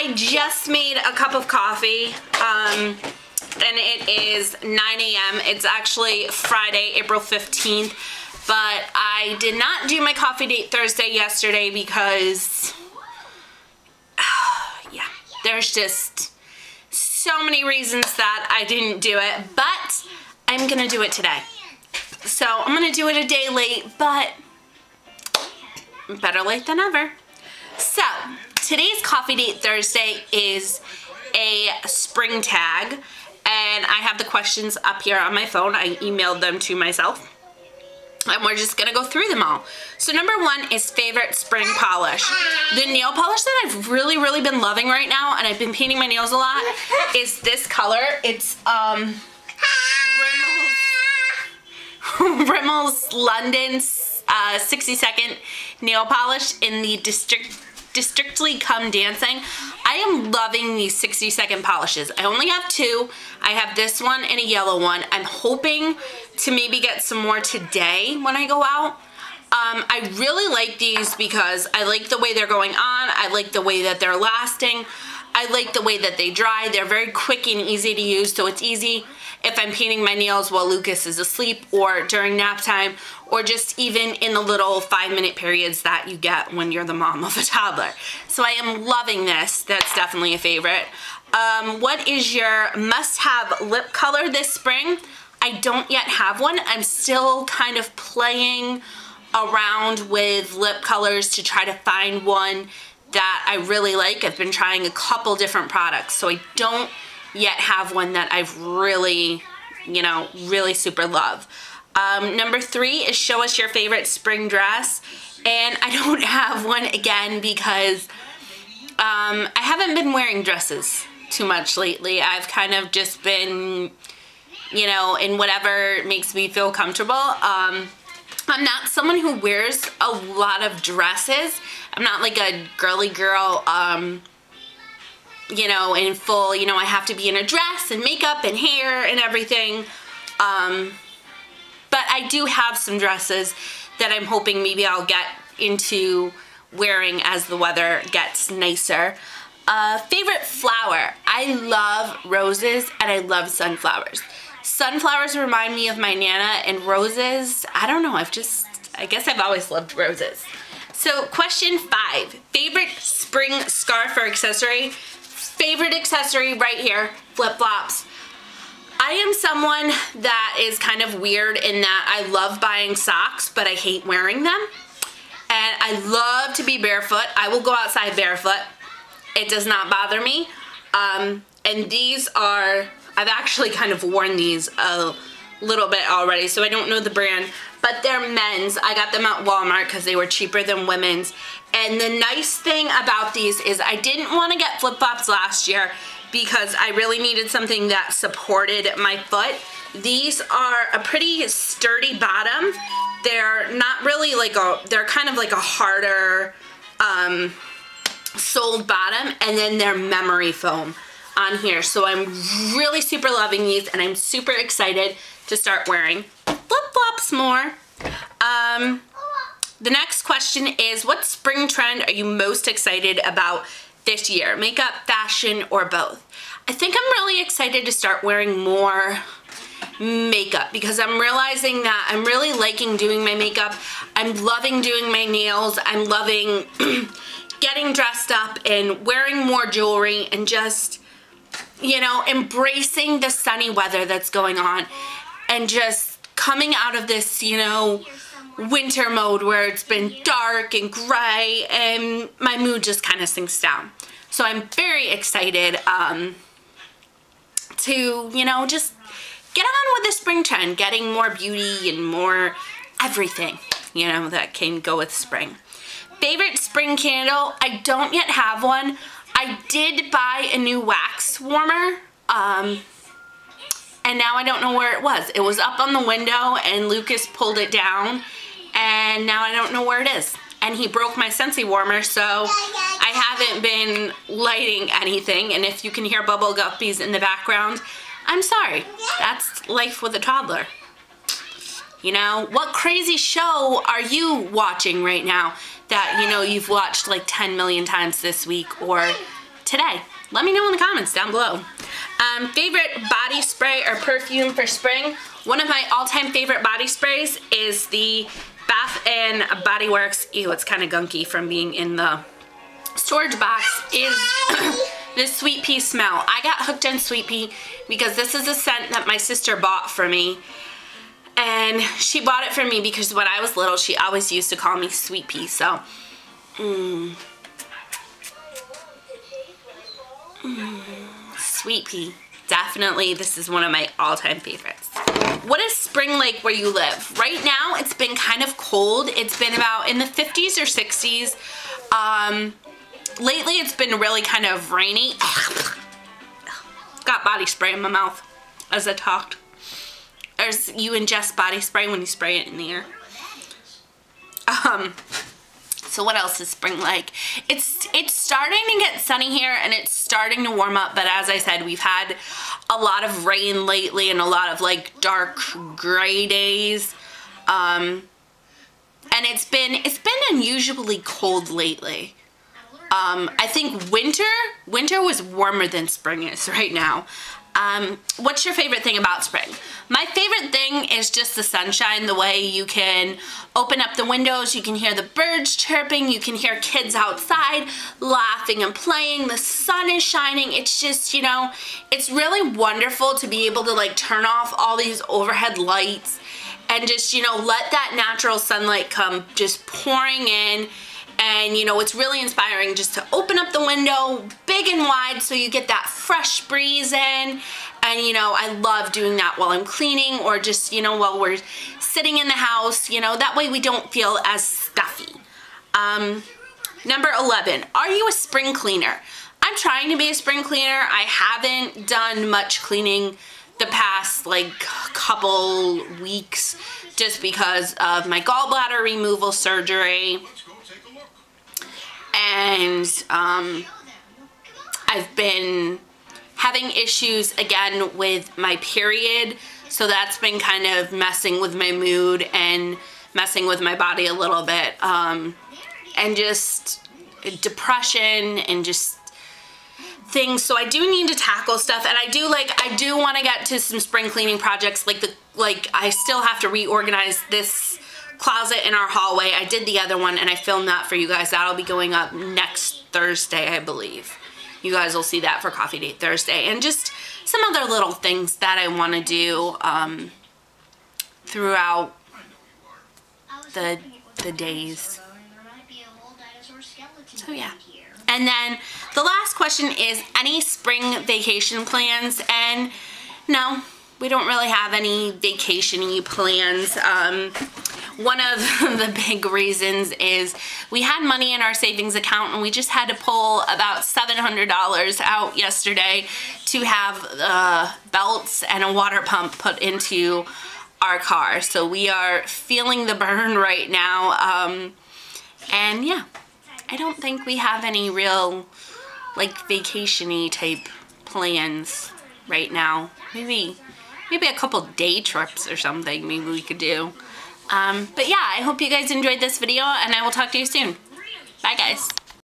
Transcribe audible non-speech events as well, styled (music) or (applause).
I just made a cup of coffee. Um, and it is 9 a.m. It's actually Friday, April 15th. But I did not do my coffee date Thursday yesterday because, (sighs) yeah, there's just so many reasons that I didn't do it. But I'm going to do it today. So I'm going to do it a day late, but better late than never. Today's coffee date Thursday is a spring tag and I have the questions up here on my phone. I emailed them to myself and we're just gonna go through them all. So number one is favorite spring polish. The nail polish that I've really, really been loving right now, and I've been painting my nails a lot, is this color. It's um, Rimmel's, (laughs) Rimmel's London uh, 60 second nail polish in the District Districtly Come Dancing. I am loving these 60 second polishes. I only have two. I have this one and a yellow one. I'm hoping to maybe get some more today when I go out. Um, I really like these because I like the way they're going on. I like the way that they're lasting. I like the way that they dry. They're very quick and easy to use, so it's easy if I'm painting my nails while Lucas is asleep or during nap time or just even in the little five minute periods that you get when you're the mom of a toddler. So I am loving this. That's definitely a favorite. Um, what is your must-have lip color this spring? I don't yet have one. I'm still kind of playing around with lip colors to try to find one that I really like. I've been trying a couple different products, so I don't yet have one that I've really, you know, really super love. Um, number three is show us your favorite spring dress. And I don't (laughs) have one again because um, I haven't been wearing dresses too much lately. I've kind of just been, you know, in whatever makes me feel comfortable. Um, I'm not someone who wears a lot of dresses. I'm not like a girly girl, um, you know, in full, you know, I have to be in a dress and makeup and hair and everything. Um, but I do have some dresses that I'm hoping maybe I'll get into wearing as the weather gets nicer. Uh, favorite flower. I love roses and I love sunflowers. Sunflowers remind me of my Nana and roses, I don't know, I've just, I guess I've always loved roses. So question five, favorite spring scarf or accessory? Favorite accessory right here, flip-flops. I am someone that is kind of weird in that I love buying socks, but I hate wearing them. And I love to be barefoot. I will go outside barefoot. It does not bother me. Um, and these are, I've actually kind of worn these a little bit already, so I don't know the brand, but they're men's. I got them at Walmart because they were cheaper than women's. And the nice thing about these is I didn't want to get flip-flops last year because I really needed something that supported my foot. These are a pretty sturdy bottom. They're not really like a, they're kind of like a harder um, soled bottom and then they're memory foam on here. So I'm really super loving these and I'm super excited to start wearing flip-flops more. Um, the next question is what spring trend are you most excited about this year? Makeup, fashion, or both? I think I'm really excited to start wearing more makeup because I'm realizing that I'm really liking doing my makeup. I'm loving doing my nails. I'm loving (clears throat) getting dressed up and wearing more jewelry and just, you know, embracing the sunny weather that's going on and just coming out of this, you know, winter mode where it's been dark and gray and my mood just kind of sinks down. So I'm very excited um, to, you know, just get on with the spring trend, getting more beauty and more everything, you know, that can go with spring. Favorite spring candle? I don't yet have one. I did buy a new wax warmer. Um, and now I don't know where it was. It was up on the window and Lucas pulled it down and now I don't know where it is. And he broke my Scentsy warmer, so I haven't been lighting anything. And if you can hear bubble guppies in the background, I'm sorry. That's life with a toddler. You know, what crazy show are you watching right now that, you know, you've watched like 10 million times this week or today? Let me know in the comments down below. Um, favorite body spray or perfume for spring? One of my all-time favorite body sprays is the Bath and Body Works, ew, it's kind of gunky from being in the storage box, is (coughs) this Sweet Pea smell. I got hooked on Sweet Pea because this is a scent that my sister bought for me. And she bought it for me because when I was little, she always used to call me Sweet Pea. So, mmm. Mm, sweet Pea. Definitely, this is one of my all-time favorites. What is spring like where you live? Right now, it's been kind of cold. It's been about in the 50s or 60s. Um, lately, it's been really kind of rainy. Got body spray in my mouth as I talked. As you ingest body spray when you spray it in the air. Um, so what else is spring like? It's it's starting to get sunny here and it's starting to warm up, but as I said, we've had a lot of rain lately and a lot of like dark gray days. Um, and it's been it's been unusually cold lately. Um, I think winter winter was warmer than spring is right now. Um, what's your favorite thing about spring? My favorite thing is just the sunshine, the way you can open up the windows, you can hear the birds chirping, you can hear kids outside laughing and playing, the sun is shining. It's just, you know, it's really wonderful to be able to like turn off all these overhead lights and just, you know, let that natural sunlight come just pouring in and you know it's really inspiring just to open up the window big and wide so you get that fresh breeze in. And you know I love doing that while I'm cleaning or just you know while we're sitting in the house. You know that way we don't feel as stuffy. Um, number 11 are you a spring cleaner? I'm trying to be a spring cleaner. I haven't done much cleaning the past like couple weeks just because of my gallbladder removal surgery and um, I've been having issues again with my period. So that's been kind of messing with my mood and messing with my body a little bit. Um, and just depression and just things. So I do need to tackle stuff. And I do like I do want to get to some spring cleaning projects. Like the like I still have to reorganize this closet in our hallway. I did the other one and I filmed that for you guys. That'll be going up next Thursday, I believe. You guys will see that for Coffee Date Thursday. And just some other little things that I want to do um, throughout the, the days. So yeah. And then the last question is any spring vacation plans? And no, we don't really have any vacation plans. Um, one of (laughs) the big reasons is we had money in our savings account and we just had to pull about $700 out yesterday to have uh, belts and a water pump put into our car. So we are feeling the burn right now. Um, and yeah, I don't think we have any real like vacation-y type plans right now. Maybe maybe a couple day trips or something maybe we could do. Um, but yeah, I hope you guys enjoyed this video and I will talk to you soon. Bye guys.